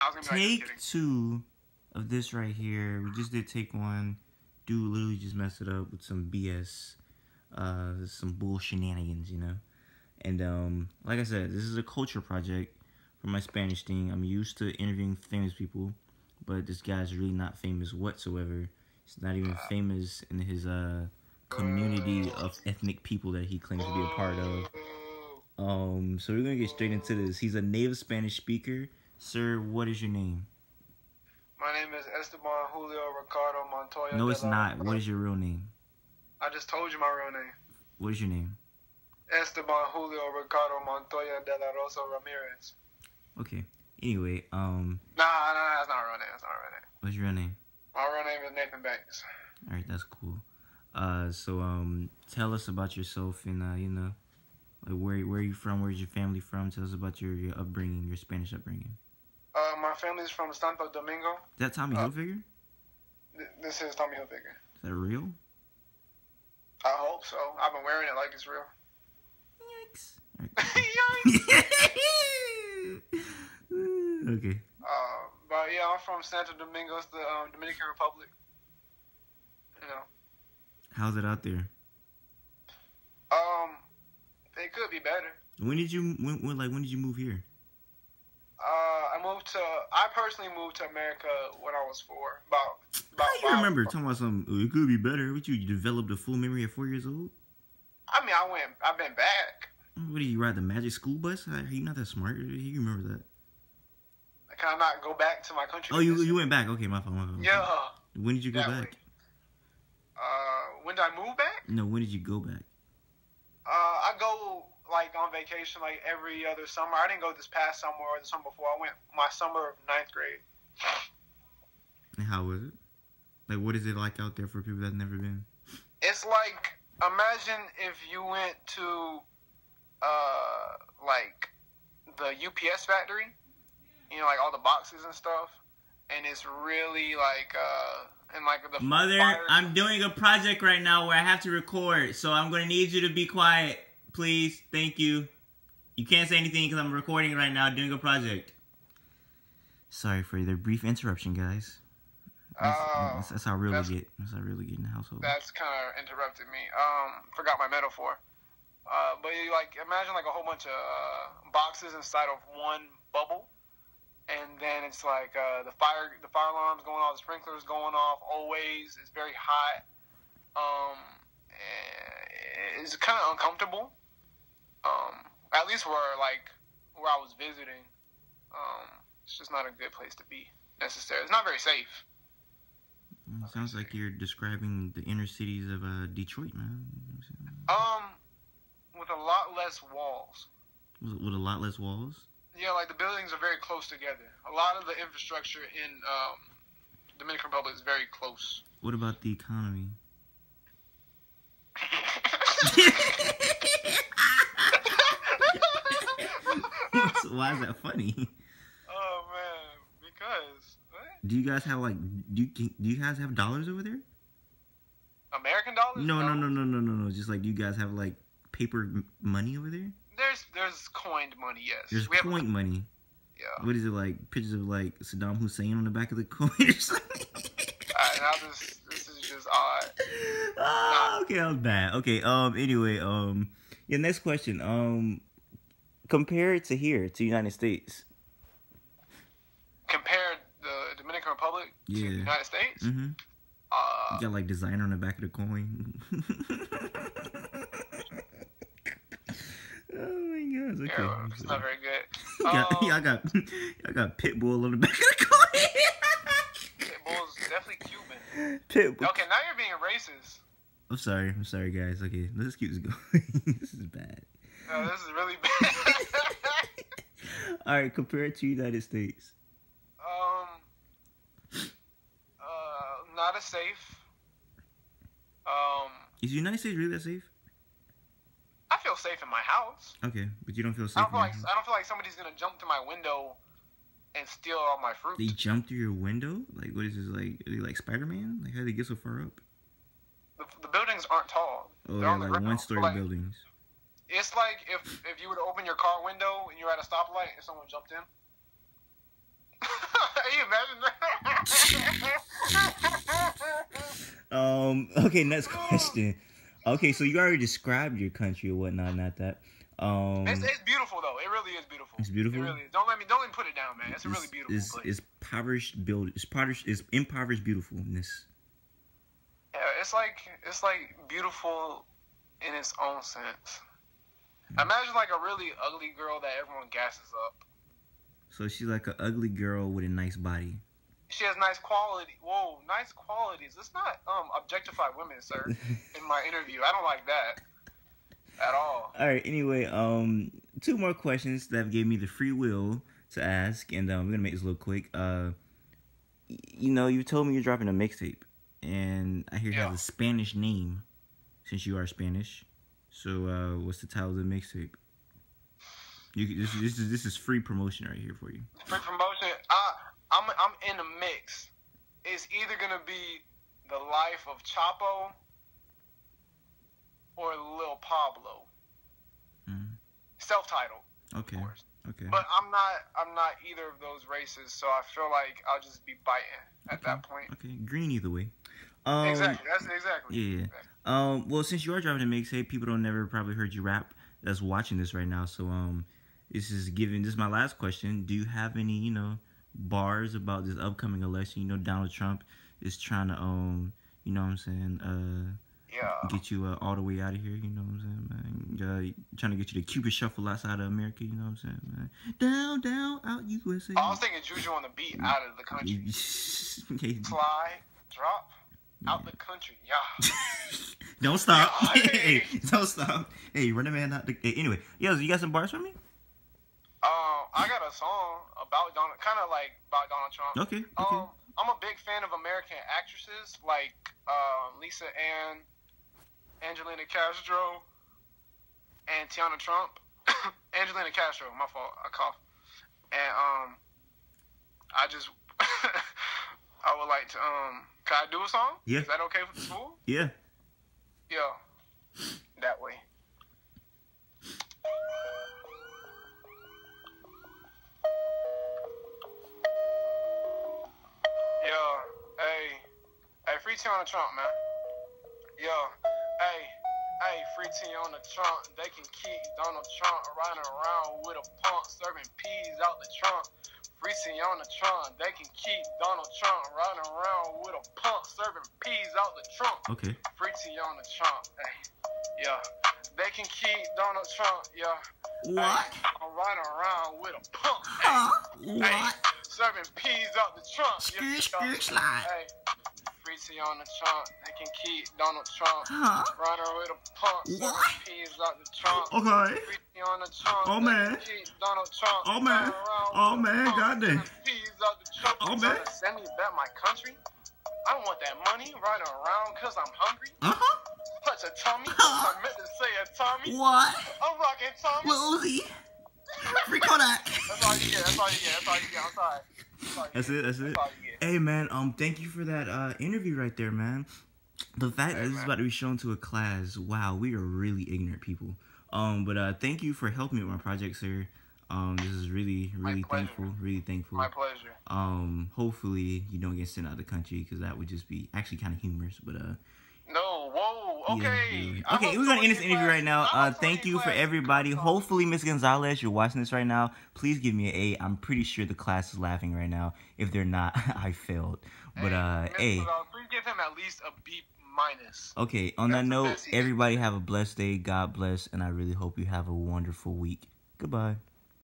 I was gonna be like, Take two of this right here. We just did take one. Dude literally just messed it up with some BS, uh, some bull shenanigans, you know. And um, like I said, this is a culture project for my Spanish thing. I'm used to interviewing famous people, but this guy's really not famous whatsoever. He's not even famous in his uh community of ethnic people that he claims to be a part of. Um, so we're gonna get straight into this. He's a native Spanish speaker. Sir, what is your name? My name is Esteban Julio Ricardo Montoya. No, it's not. What is your real name? I just told you my real name. What is your name? Esteban Julio Ricardo Montoya de la Rosa Ramirez. Okay. Anyway, um, Nah, nah, nah, that's not my real name. That's not my real name. what's your real name? My real name is Nathan Banks. All right, that's cool. Uh, so um, tell us about yourself and uh, you know, like where where are you from? Where's your family from? Tell us about your, your upbringing, your Spanish upbringing. My family's from Santo Domingo. Is that Tommy Uh, Hilfiger? Th- This is Tommy Hilfiger. Is that real? I hope so. I've been wearing it like it's real. Yikes! Right. okay. Uh, but yeah, I'm from Santo Domingo, it's the um, Dominican Republic. You know, How's it out there? um, it could be better. When did you when, when like when did you move here? I moved to. I personally moved to America when I was four. About. about How you five- remember talking about something? Oh, it could be better. What you, you developed a full memory at four years old? I mean, I went. I've been back. What did you ride the magic school bus? Are you not that smart? You remember that? Can I not go back to my country? Oh, you you went back. Okay, my fault. My fault. Yeah. When did you go back? Uh, when did I move back? No, when did you go back? Uh, I go like on vacation like every other summer. I didn't go this past summer or the summer before. I went my summer of ninth grade. And how was it? Like, what is it like out there for people that've never been? It's like imagine if you went to uh like the UPS factory, you know, like all the boxes and stuff, and it's really like uh and like the Mother, fire- I'm doing a project right now where I have to record, so I'm gonna need you to be quiet, please. Thank you. You can't say anything because I'm recording right now, doing a project. Sorry for the brief interruption, guys. That's, Oh, that's, that's how real that's- we get. That's how real we get in the household. That's kind of interrupted me. Um, forgot my metaphor. Uh, but you like imagine like a whole bunch of uh, boxes inside of one bubble, and then it's like uh, the fire the fire alarms going off, the sprinklers going off. Always, it's very hot. Um, eh, it's kind of uncomfortable. At least where like where I was visiting, um, it's just not a good place to be necessarily. It's not very safe. Mm, Sounds like you're describing the inner cities of uh, Detroit, man. Um, with a lot less walls. With, with a lot less walls. Yeah, like the buildings are very close together. A lot of the infrastructure in um, Dominican Republic is very close. What about the economy? Why is that funny? oh man, because what? Do you guys have like do you do you guys have dollars over there? American dollars? No, no, no, no, no, no, no. Just like do you guys have like paper m- money over there? There's there's coined money, yes. There's we have, point money. Yeah. What is it like? Pictures of like Saddam Hussein on the back of the coin or something? Alright, now this this is just odd. Ah, okay, that was bad. Okay, um, anyway, um, yeah, next question. Um, compare it to here, to United States. Compared the Dominican Republic to Yeah. the United States, Mm-hmm. uh, You got like designer on the back of the coin. oh my gosh, okay. yeah, it's not very good. yeah, Um, yeah, I got, I got Pitbull on the back of the coin. Pitbull's definitely Cuban. Pitbull. Okay, now you're being racist. I'm sorry, I'm sorry, guys. Okay, let's keep this going. this is bad. No, this is really bad. All right, compare it to United States. um, uh, not as safe. Um, Is the United States really that safe? I feel safe in my house. Okay, but you don't feel I safe. don't feel like house? I don't feel like somebody's gonna jump to my window and steal all my fruit. They jump through your window? Like, what is this, like, are they like Spider-Man? Like, how do they get so far up? The, the buildings aren't tall. Oh, They're on like ground. one-story Like, buildings. It's like if if you were to open your car window and you're at a stoplight and someone jumped in. you imagine that? Um. Okay. Next question. Okay, so you already described your country or whatnot. Not that. Um. it's, it's beautiful though. It really is beautiful. It's beautiful? It really is. Don't let me don't let me put it down, man. It's a really beautiful It's, place. it's impoverished build. It's impoverished. It's impoverished beautifulness. Yeah, it's like it's like beautiful in its own sense. Imagine like a really ugly girl that everyone gasses up. So she's like an ugly girl with a nice body. She has nice quality. Whoa, nice qualities. Let's not um objectify women, sir. in my interview, I don't like that at all. All right. Anyway, um, two more questions that gave me the free will to ask, and um, we're gonna make this a little quick. Uh, y- you know, you told me you're dropping a mixtape, and I hear it Yeah. has a Spanish name, since you are Spanish. So, uh, what's the title of the mixtape? You this, this is this is free promotion right here for you. Free promotion. I I'm I'm in the mix. It's either gonna be the life of Chapo or Lil Pablo. Mhm. Self-titled, Okay. of course. Okay. But I'm not I'm not either of those races, so I feel like I'll just be biting at Okay. that point. Okay. Green either way. Um, exactly. That's exactly. Yeah. Um. Well, since you are driving a mixtape, people don't never probably heard you rap. That's watching this right now. So um, this is giving. This is my last question. Do you have any you know bars about this upcoming election? You know, Donald Trump is trying to um, you know what I'm saying uh. Yeah. Get you uh, all the way out of here, you know what I'm saying, man. Uh, trying to get you the Cupid shuffle outside of America, you know what I'm saying, man. Down, down, out USA. I was thinking Juju on the beat out of the country. Fly, drop, out the country. Yeah. Don't stop. Yeah. hey, don't stop. Hey, run a man out the. Hey, anyway, yo, you got some bars for me? Um, I got a song about Donald, kind of like about Donald Trump. Okay. Okay. Um, I'm a big fan of American actresses like uh, Lisa Ann, Angelina Castro, and Tiana Trump. Angelina Castro, my fault, I cough. And um, I just, I would like to um, can I do a song? Yeah. Is that okay with the school? yeah. Yeah, that way. Yeah, hey, hey, free T on the Trump, man. Yo, hey, hey, free T on the Trump. They can keep Donald Trump riding around with a punk, serving peas out the trunk. Free T on the Trump. They can keep Donald Trump riding around with a pump, serving peas out the trunk. Okay. Free Tiana Trump. Hey, yeah. They can keep Donald Trump. Yeah. What? Hey, I'm riding around with a pump. Huh? Hey, What? serving peas out the trunk. Skirt, Yeah, skirt, slide. Hey, free Tiana Trump. They can keep Donald Trump. Huh? Riding with a pump. Serving What? peas out the trunk. Okay. Free Tiana Trump. Oh, man. Donald Trump. Oh, man. Oh, man. pump, Goddamn. Peas out the trunk. Oh, man. tryna Send me back my country. I want that money riding around because I'm hungry. Uh huh. Such a tummy. Huh? I meant to say a tummy. What? I'm rocking Tommy. Lil Uzi. Free Kodak. That's all you get. That's all you get. That's all you get. I'm sorry. That's That's it. That's it. That's all you get. Hey man, um, thank you for that uh interview right there, man. The fact that Hey, this is about to be shown to a class, wow, we are really ignorant people. Um, but uh, thank you for helping me with my project, sir. Um, this is really, really thankful, really thankful. My pleasure. Um, hopefully you don't get sent out of the country because that would just be actually kind of humorous. But uh, No, whoa, okay. yeah, yeah. Okay, we're gonna end this interview in right now. Uh, thank you for everybody. Hopefully, Miss Gonzalez, you're watching this right now. Please give me an A. I'm pretty sure the class is laughing right now. If they're not, I failed. But uh, hey. Gonzalez, Please give him at least a B minus. Okay, on that That's the note, best he can everybody have a blessed day. God bless, and I really hope you have a wonderful week. Goodbye.